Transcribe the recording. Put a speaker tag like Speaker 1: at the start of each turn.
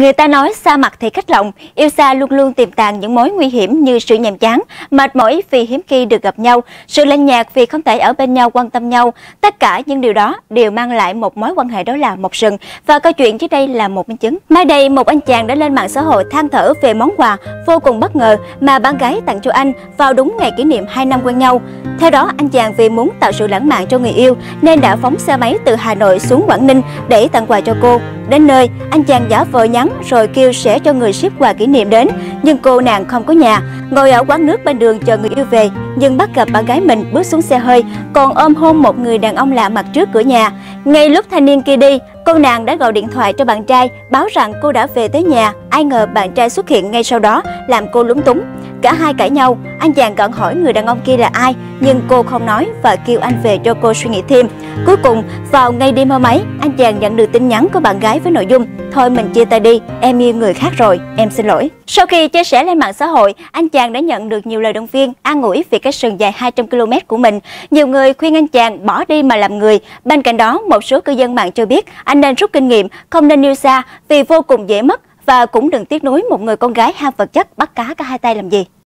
Speaker 1: Người ta nói xa mặt thì khách lộng, yêu xa luôn luôn tiềm tàng những mối nguy hiểm như sự nhàm chán, mệt mỏi vì hiếm khi được gặp nhau, sự lạnh nhạt vì không thể ở bên nhau quan tâm nhau. Tất cả những điều đó đều mang lại một mối quan hệ đó là một sừng và câu chuyện dưới đây là một minh chứng. Mai đây một anh chàng đã lên mạng xã hội than thở về món quà vô cùng bất ngờ mà bạn gái tặng cho anh vào đúng ngày kỷ niệm 2 năm quen nhau. Theo đó, anh chàng vì muốn tạo sự lãng mạn cho người yêu nên đã phóng xe máy từ Hà Nội xuống Quảng Ninh để tặng quà cho cô. Đến nơi, anh chàng giả vờ nhắn rồi kêu sẽ cho người ship quà kỷ niệm đến, nhưng cô nàng không có nhà, ngồi ở quán nước bên đường chờ người yêu về, nhưng bắt gặp bạn gái mình bước xuống xe hơi, còn ôm hôn một người đàn ông lạ mặt trước cửa nhà. Ngay lúc thanh niên kia đi, cô nàng đã gọi điện thoại cho bạn trai báo rằng cô đã về tới nhà. Ai ngờ bạn trai xuất hiện ngay sau đó làm cô lúng túng. Cả hai cãi nhau, anh chàng cận hỏi người đàn ông kia là ai, nhưng cô không nói và kêu anh về cho cô suy nghĩ thêm. Cuối cùng, vào ngày đêm mơ máy, anh chàng nhận được tin nhắn của bạn gái với nội dung Thôi mình chia tay đi, em yêu người khác rồi, em xin lỗi. Sau khi chia sẻ lên mạng xã hội, anh chàng đã nhận được nhiều lời động viên, an ủi vì cái sừng dài 200 km của mình. Nhiều người khuyên anh chàng bỏ đi mà làm người. Bên cạnh đó, một số cư dân mạng cho biết anh nên rút kinh nghiệm, không nên yêu xa vì vô cùng dễ mất và cũng đừng tiếc nuối một người con gái ham vật chất bắt cá cả hai tay làm gì.